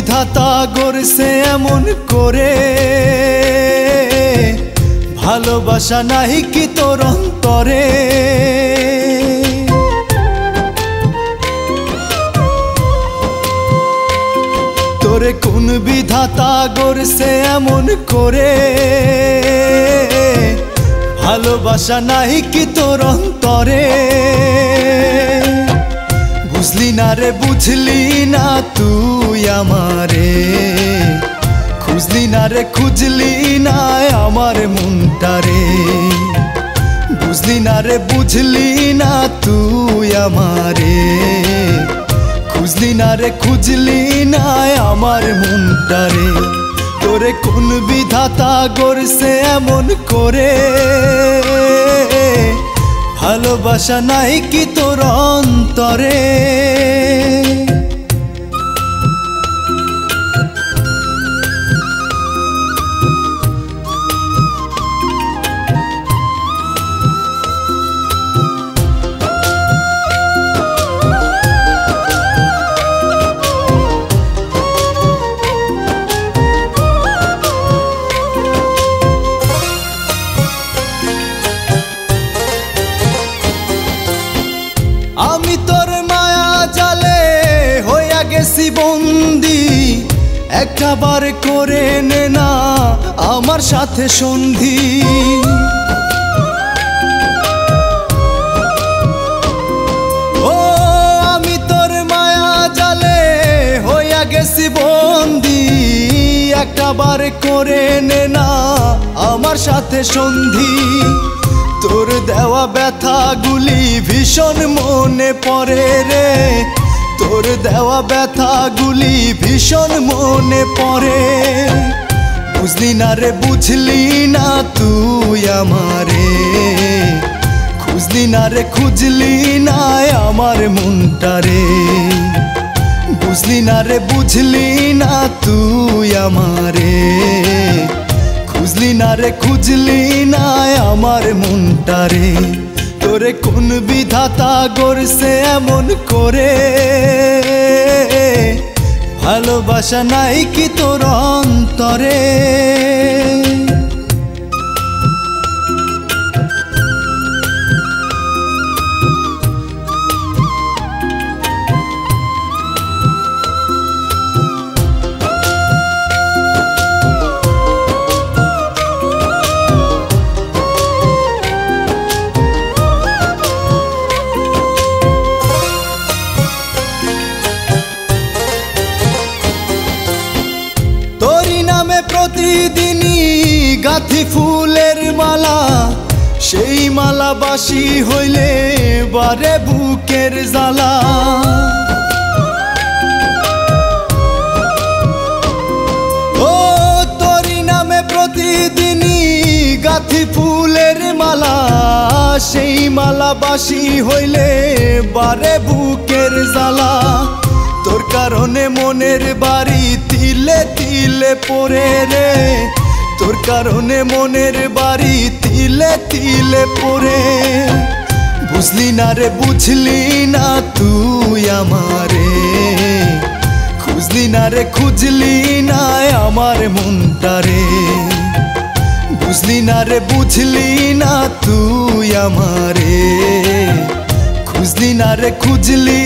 বিধাতা গড়ছে এমন করে। ভালোবাসা নাই কি তোর অন্তরে। তোরে কোন বিধাতা গড়ছে এমন করে। ভালোবাসা নাই কি তোর অন্তরে। বুঝলি না রে, বুঝলি না তুই আমারে। খুঁজলি না রে, খুঁজলি না আমার মনটারে। বুঝলি না রে, বুঝলি না তুই আমারে। খুঁজলি না রে, খুঁজলি না আমার মনটারে। তোরে কোন বিধাতা গড়ছে এমন করে? ভালোবাসা নাই কি তোর অন্তরে? আমি তোর মায়া জালে হইয়া গেছি বন্দি। একটা বার করে নে না আমার সাথে সন্ধি। ও, আমি তোর মায়া জালে হইয়া গেছি বন্দি। একটা বার করে নে না আমার সাথে সন্ধি। তোর দেওয়া ব্যথাগুলি ভীষণ মনে পড়ে রে। তোর দেওয়া ব্যথাগুলি ভীষণ মনে পড়ে। বুঝলি না রে, বুঝলি না তুই আমারে। খুঁজলি না রে, খুঁজলি না আমার মনটারে বুঝলি না রে, বুঝলি না তুই আমারে। রে খুঁজলি না আমার মনটারে। তোরে কোন বিধাতা গড়ছে এমন করে? ভালোবাসা নাই কি তোর অন্তরে? প্রতিদিনই গাথি ফুলের মালা, সেই মালা বাসি হইলে বারে বুকের জ্বালা। ও তোরি নামে প্রতিদিনই গাথি ফুলের মালা, সেই মালা বাসি হইলে বারে বুকের জ্বালা। তোর কারণে মনের বাড়ি তিলে তিলে পরে রে। তোর কারণে মনের বাড়ি তিলে তিলে পরে বুঝলি না রে, বুঝলি না তুই আমারে। খুঁজলি না রে, খুঁজলি না আমার মনটারে বুঝলি না রে, বুঝলি না তুই আমারে। খুঁজলি না রে, খুঁজলি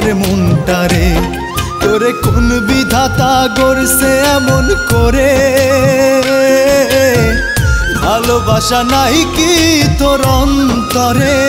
আমার মনটারে? তোরে কোন বিধাতা গড়ছে এমন করে? ভালোবাসা নাই কি তোর অন্তরে?